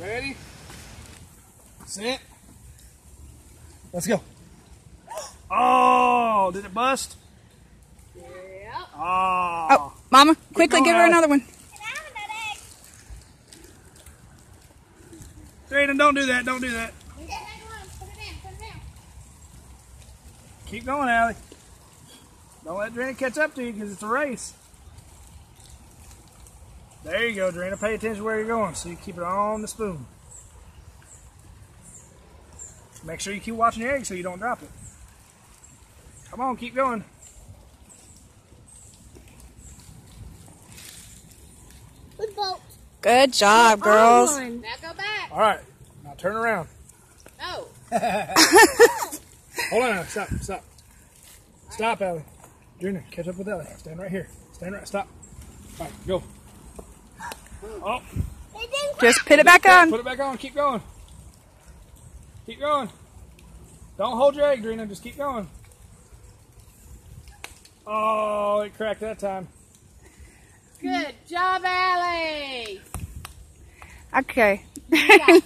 Ready? Set. Let's go. Oh, did it bust? Yeah. Oh. Oh, Mama, quickly give her Alex. another one. Drayden, don't do that. Don't do that. Keep going, Allie. Don't let Drayden catch up to you because it's a race. There you go, Drayden. Pay attention where you're going so you keep it on the spoon. Make sure you keep watching your egg so you don't drop it. Come on, keep going. Good boat. Good job, girls. Now go back. All right, now turn around. No. Hold on, stop, stop. Stop, Ellie. Junior, catch up with Ellie. Stand right here. Stand right, stop. All right, go. Oh, Just put it back on. put it back on. Keep going. Keep going. Don't hold your egg, Drina. Just keep going. Oh, it cracked that time. Good job, Allie. Okay. You got